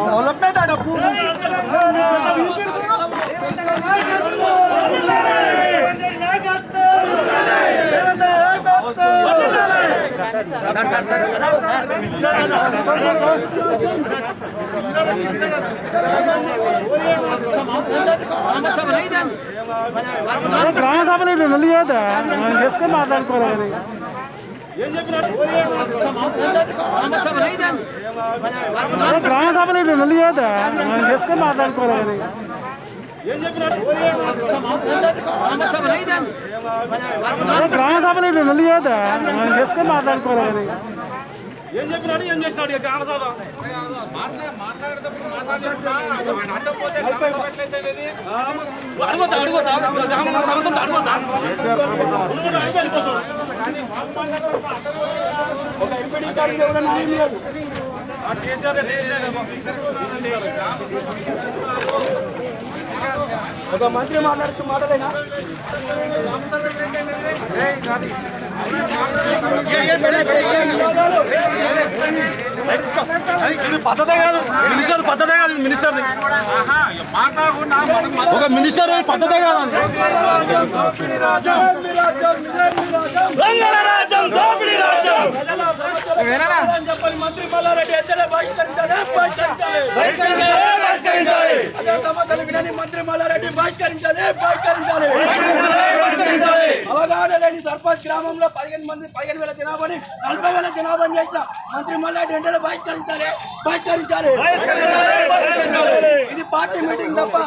Development ఆ డబ్బు గ్రామ సభలు ఇట్లా ಗ್ರಾಮ ಸಭೆಯಲ್ಲಿ ನಡೆಯಿದ್ರೆ ಎಷ್ಟು ಮಾತಾಡ್ಕೊಳ್ಳೋದು మరి గ్రామ సభలు ఇట్లా నల్లి చేద్దా మనం చేసుకొని మాట్లాడుకోవాలి మరి గ్రామ సభలు ఇట్లా నల్లి చేద్దా మనం చేసుకొని మాట్లాడుకోవాలి ఏం చెప్పినాడు ఏం చేసినాడు ఇక గ్రామ సభ ఆ, అడుగుతా అడుగుతా గ్రామ సమస్యలు అడుగుతా నువ్వు అడిగి వెళ్ళిపోతావు. ఒక ఎంపీడీ ఎవరైనా న్యాయం లేదు. మంత్రి మాట్లాడుతూ మాటలేనా పద్ధతే కాదు. మినిస్టర్ పద్ధతే కాదు మినిస్టర్ ఒక మినిస్టర్ పద్ధతే కాదు చెప్పని మంత్రి మల్లారెడ్డి ఎత్తలే బహిష్కరించాలి బహిష్కరించాలి. బహిష్కరించాలి. అదే సమస్యలు వినని మంత్రి మల్లారెడ్డి బహిష్కరించాలి బహిష్కరించాలి. అవగాహన లేని సర్పంచ్ గ్రామంలో పదిహేను మంది పదిహేను వేల జనాభాని నలభై వేల జనాభాని చేసిన మంత్రి మల్లారెడ్డి వెంటనే బహిష్కరించాలి బహిష్కరించాలి. ఇది పార్టీ మీటింగ్ తప్ప